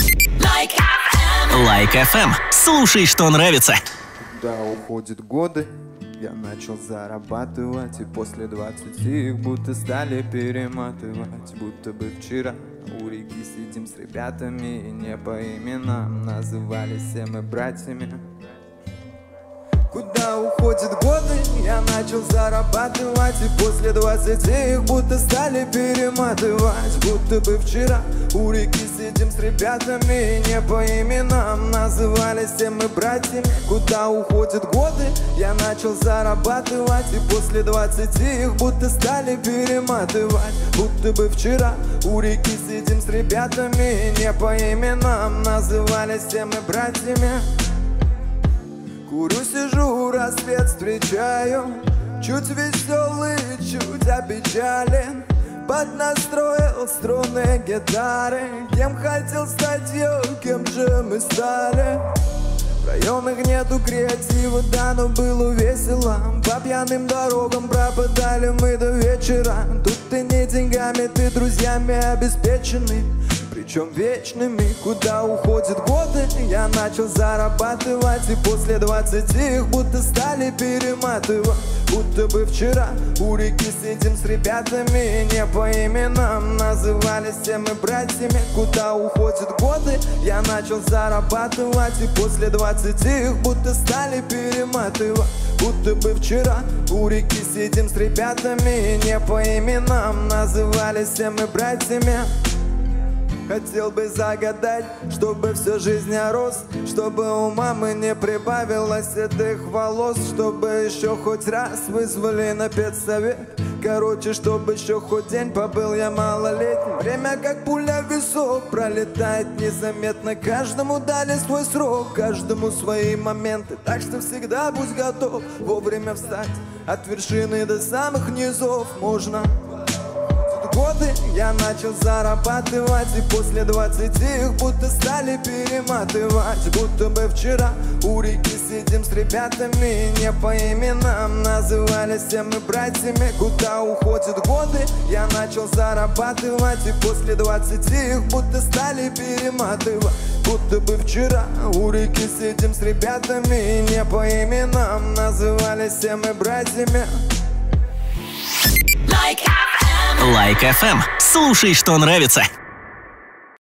Лайк FM. Лайк FM. Слушай, что нравится. Куда уходят годы, я начал зарабатывать И после двадцати их будто стали перематывать Будто бы вчера у реки сидим с ребятами И не по именам назывались все мы братьями Куда уходят годы, я начал зарабатывать. И после двадцати их будто стали перематывать. Будто бы вчера у реки сидим с ребятами. Не по именам назывались все мы братьями Куда уходят годы, я начал зарабатывать. И после двадцати их будто стали перематывать. Будто бы вчера у реки сидим с ребятами. Не по именам назывались все мы братьями Курю, сижу, рассвет встречаю. Чуть веселый, чуть опечален. Поднастроил струны гитары. Кем хотел стать я, кем же мы стали? В районах нету креатива, да, но было весело. По пьяным дорогам пропадали мы до вечера. Тут ты не деньгами, ты друзьями обеспеченный причем вечными Куда уходят годы, я начал зарабатывать И после двадцати их будто стали перематывать. Будто бы вчера у реки сидим с ребятами не по именам назывались все мы братьями. Куда уходят годы, я начал зарабатывать И после двадцати их будто стали перематывать. Будто бы вчера у реки сидим с ребятами не по именам назывались все мы братьями Хотел бы загадать, чтобы всю жизнь я рос Чтобы у мамы не прибавилось седых волос Чтобы еще хоть раз вызвали на педсовет. Короче, чтобы еще хоть день побыл я малолетним Время как пуля в висок пролетает незаметно. Каждому дали свой срок, каждому свои моменты. Так что всегда будь готов вовремя встать. От вершины до самых низов можно годы я начал зарабатывать И после двадцати их будто стали перематывать. Будто бы вчера у реки сидим с ребятами не по именам назывались все мы братьями. Куда уходят годы, я начал зарабатывать И после двадцати их будто стали перематывать. Будто бы вчера у реки сидим с ребятами не по именам назывались все мы братьями. FM. Лайк FM. Слушай, что нравится.